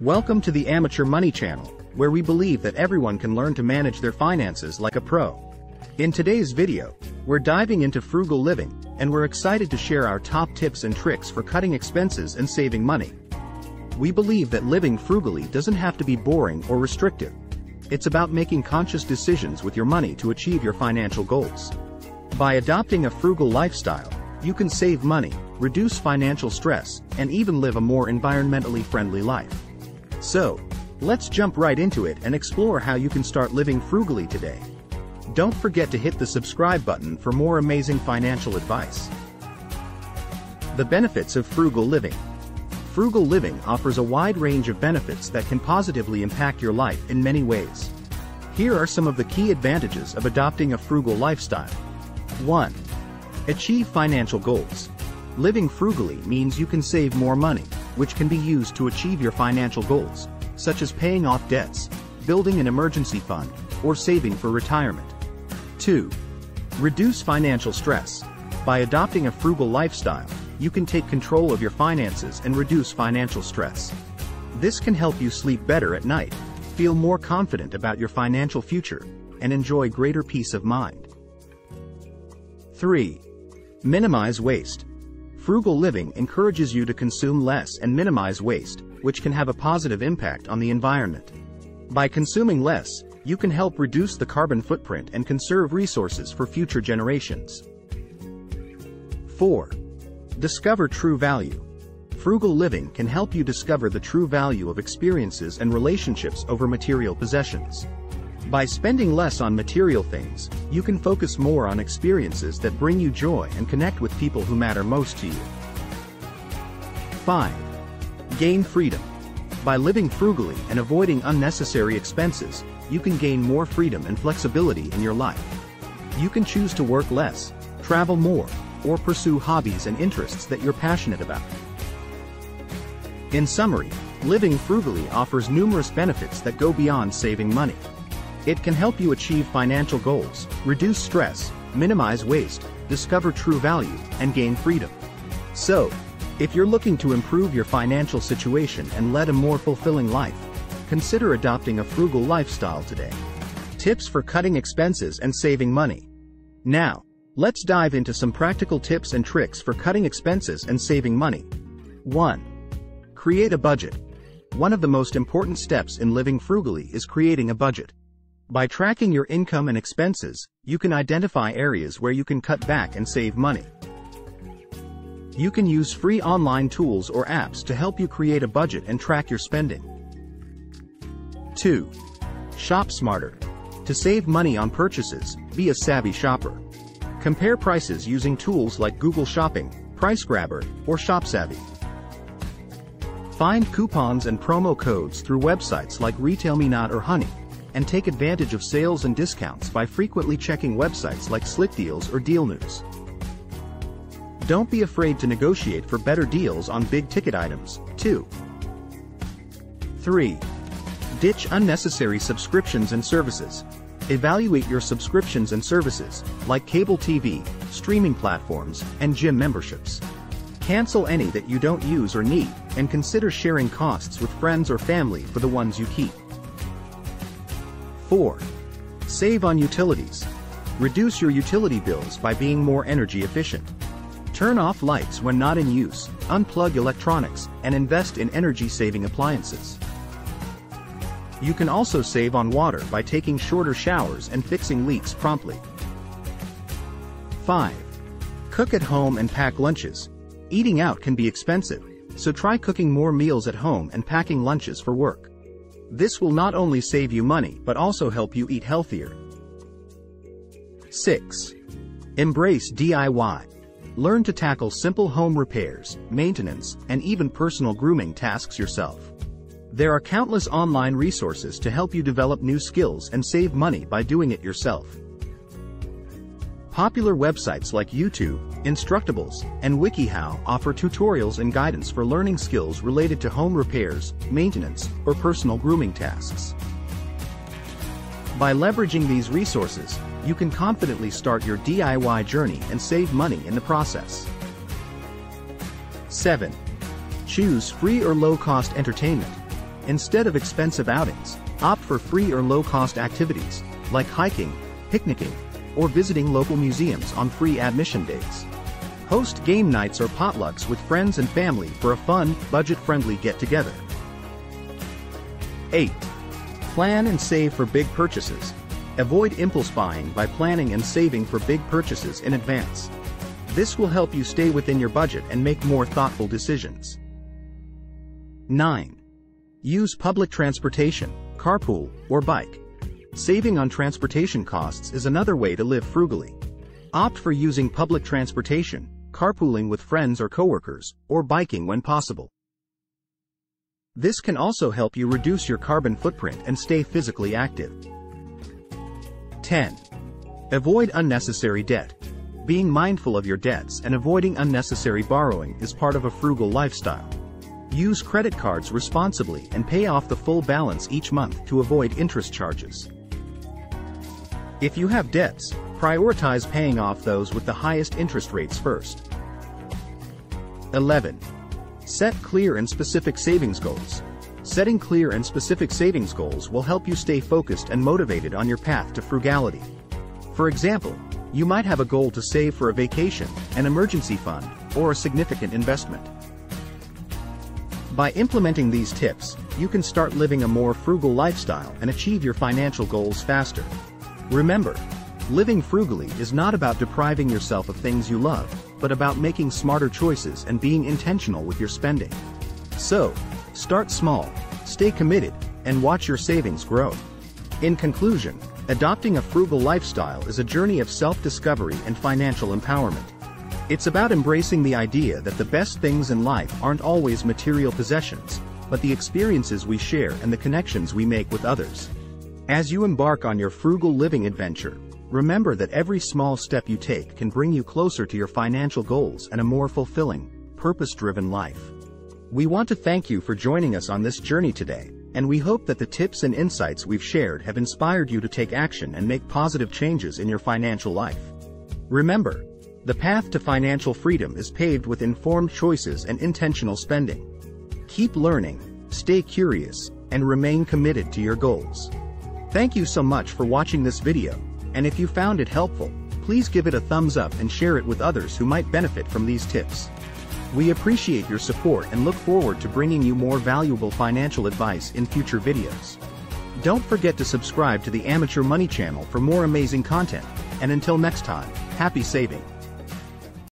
Welcome to the Amateur Money Channel, where we believe that everyone can learn to manage their finances like a pro. In today's video, we're diving into frugal living, and we're excited to share our top tips and tricks for cutting expenses and saving money. We believe that living frugally doesn't have to be boring or restrictive. It's about making conscious decisions with your money to achieve your financial goals. By adopting a frugal lifestyle, you can save money, reduce financial stress, and even live a more environmentally friendly life. So, let's jump right into it and explore how you can start living frugally today. Don't forget to hit the subscribe button for more amazing financial advice. The benefits of frugal living. Frugal living offers a wide range of benefits that can positively impact your life in many ways. Here are some of the key advantages of adopting a frugal lifestyle. 1. Achieve financial goals. Living frugally means you can save more money, which can be used to achieve your financial goals, such as paying off debts, building an emergency fund, or saving for retirement. 2. Reduce financial stress. By adopting a frugal lifestyle, you can take control of your finances and reduce financial stress. This can help you sleep better at night, feel more confident about your financial future, and enjoy greater peace of mind. 3. Minimize waste. Frugal living encourages you to consume less and minimize waste, which can have a positive impact on the environment. By consuming less, you can help reduce the carbon footprint and conserve resources for future generations. 4. Discover true value. Frugal living can help you discover the true value of experiences and relationships over material possessions. By spending less on material things, you can focus more on experiences that bring you joy and connect with people who matter most to you. 5. Gain freedom. By living frugally and avoiding unnecessary expenses, you can gain more freedom and flexibility in your life. You can choose to work less, travel more, or pursue hobbies and interests that you're passionate about. In summary, living frugally offers numerous benefits that go beyond saving money. It can help you achieve financial goals, reduce stress, minimize waste, discover true value, and gain freedom. So, if you're looking to improve your financial situation and lead a more fulfilling life, consider adopting a frugal lifestyle today. Tips for cutting expenses and saving money. Now, let's dive into some practical tips and tricks for cutting expenses and saving money. 1. Create a budget. One of the most important steps in living frugally is creating a budget. By tracking your income and expenses, you can identify areas where you can cut back and save money. You can use free online tools or apps to help you create a budget and track your spending. 2. Shop smarter. To save money on purchases, be a savvy shopper. Compare prices using tools like Google Shopping, PriceGrabber, or ShopSavvy. Find coupons and promo codes through websites like RetailMeNot or Honey, and take advantage of sales and discounts by frequently checking websites like SlickDeals or DealNews. Don't be afraid to negotiate for better deals on big-ticket items, too. 3. Ditch unnecessary subscriptions and services. Evaluate your subscriptions and services, like cable TV, streaming platforms, and gym memberships. Cancel any that you don't use or need, and consider sharing costs with friends or family for the ones you keep. 4. Save on utilities. Reduce your utility bills by being more energy efficient. Turn off lights when not in use, unplug electronics, and invest in energy-saving appliances. You can also save on water by taking shorter showers and fixing leaks promptly. 5. Cook at home and pack lunches. Eating out can be expensive, so try cooking more meals at home and packing lunches for work. This will not only save you money but also help you eat healthier. 6. Embrace DIY. Learn to tackle simple home repairs, maintenance, and even personal grooming tasks yourself. There are countless online resources to help you develop new skills and save money by doing it yourself. Popular websites like YouTube, Instructables, and WikiHow offer tutorials and guidance for learning skills related to home repairs, maintenance, or personal grooming tasks. By leveraging these resources, you can confidently start your DIY journey and save money in the process. 7. Choose free or low-cost entertainment. Instead of expensive outings, opt for free or low-cost activities, like hiking, picnicking, or visiting local museums on free admission days. Host game nights or potlucks with friends and family for a fun, budget-friendly get-together. 8. Plan and save for big purchases. Avoid impulse buying by planning and saving for big purchases in advance. This will help you stay within your budget and make more thoughtful decisions. 9. Use public transportation, carpool, or bike. Saving on transportation costs is another way to live frugally. Opt for using public transportation, carpooling with friends or coworkers, or biking when possible. This can also help you reduce your carbon footprint and stay physically active. 10. Avoid unnecessary debt. Being mindful of your debts and avoiding unnecessary borrowing is part of a frugal lifestyle. Use credit cards responsibly and pay off the full balance each month to avoid interest charges. If you have debts, prioritize paying off those with the highest interest rates first. 11. Set clear and specific savings goals. Setting clear and specific savings goals will help you stay focused and motivated on your path to frugality. For example, you might have a goal to save for a vacation, an emergency fund, or a significant investment. By implementing these tips, you can start living a more frugal lifestyle and achieve your financial goals faster. Remember, living frugally is not about depriving yourself of things you love, but about making smarter choices and being intentional with your spending. So, start small, stay committed, and watch your savings grow. In conclusion, adopting a frugal lifestyle is a journey of self-discovery and financial empowerment. It's about embracing the idea that the best things in life aren't always material possessions, but the experiences we share and the connections we make with others. As you embark on your frugal living adventure, remember that every small step you take can bring you closer to your financial goals and a more fulfilling, purpose-driven life. We want to thank you for joining us on this journey today, and we hope that the tips and insights we've shared have inspired you to take action and make positive changes in your financial life. Remember, the path to financial freedom is paved with informed choices and intentional spending. Keep learning, stay curious, and remain committed to your goals. Thank you so much for watching this video, and if you found it helpful, please give it a thumbs up and share it with others who might benefit from these tips. We appreciate your support and look forward to bringing you more valuable financial advice in future videos. Don't forget to subscribe to the Amateur Money channel for more amazing content, and until next time, happy saving.